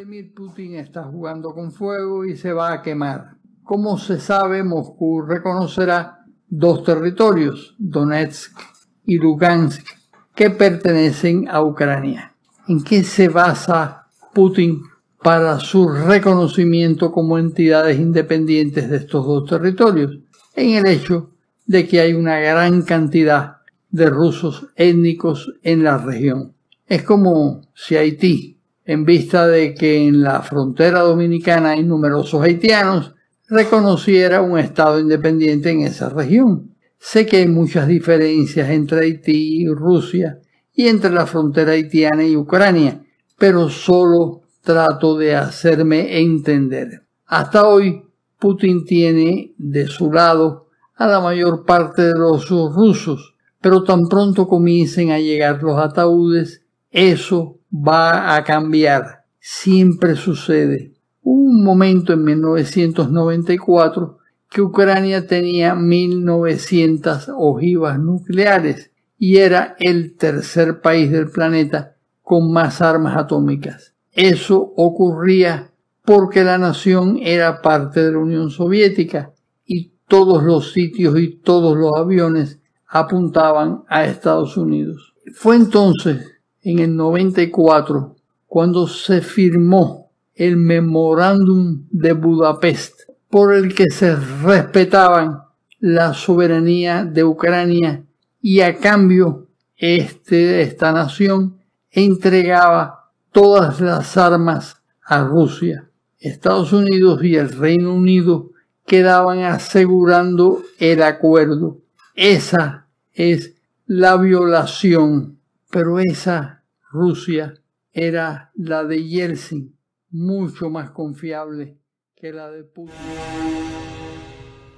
Vladimir Putin está jugando con fuego y se va a quemar. Como se sabe, Moscú reconocerá dos territorios, Donetsk y Lugansk, que pertenecen a Ucrania. ¿En qué se basa Putin para su reconocimiento como entidades independientes de estos dos territorios? En el hecho de que hay una gran cantidad de rusos étnicos en la región. Es como si Haití, en vista de que en la frontera dominicana hay numerosos haitianos, reconociera un Estado independiente en esa región. Sé que hay muchas diferencias entre Haití y Rusia y entre la frontera haitiana y Ucrania, pero solo trato de hacerme entender. Hasta hoy, Putin tiene de su lado a la mayor parte de los rusos, pero tan pronto comiencen a llegar los ataúdes, eso va a cambiar. Siempre sucede. Hubo un momento en 1994 que Ucrania tenía 1900 ojivas nucleares y era el tercer país del planeta con más armas atómicas. Eso ocurría porque la nación era parte de la Unión Soviética y todos los sitios y todos los aviones apuntaban a Estados Unidos. Fue entonces, en el 94, cuando se firmó el memorándum de Budapest, por el que se respetaban la soberanía de Ucrania y a cambio este, esta nación entregaba todas las armas a Rusia. Estados Unidos y el Reino Unido quedaban asegurando el acuerdo. Esa es la violación, pero esa Rusia era la de Yeltsin, mucho más confiable que la de Putin.